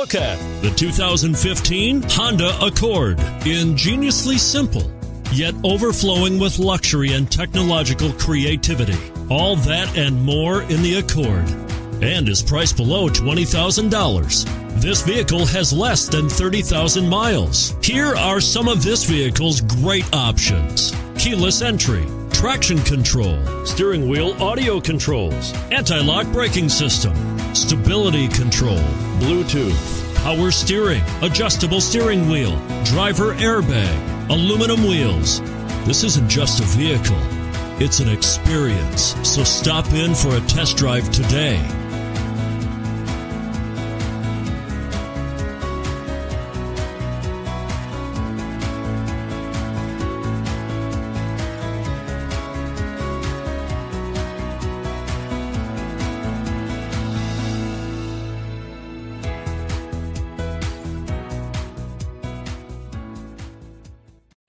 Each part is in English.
Look at the 2015 Honda Accord. Ingeniously simple, yet overflowing with luxury and technological creativity. All that and more in the Accord. And is priced below $20,000. This vehicle has less than 30,000 miles. Here are some of this vehicle's great options keyless entry, traction control, steering wheel audio controls, anti lock braking system, stability control, Bluetooth, power steering, adjustable steering wheel, driver airbag, aluminum wheels. This isn't just a vehicle, it's an experience. So stop in for a test drive today.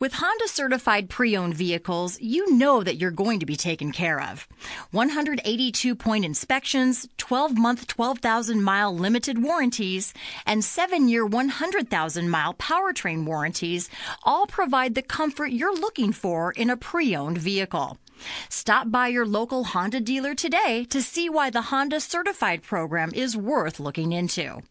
With Honda certified pre owned vehicles, you know that you're going to be taken care of. 182 point inspections, 12 month, 12,000 mile limited warranties, and 7 year, 100,000 mile powertrain warranties all provide the comfort you're looking for in a pre owned vehicle. Stop by your local Honda dealer today to see why the Honda certified program is worth looking into.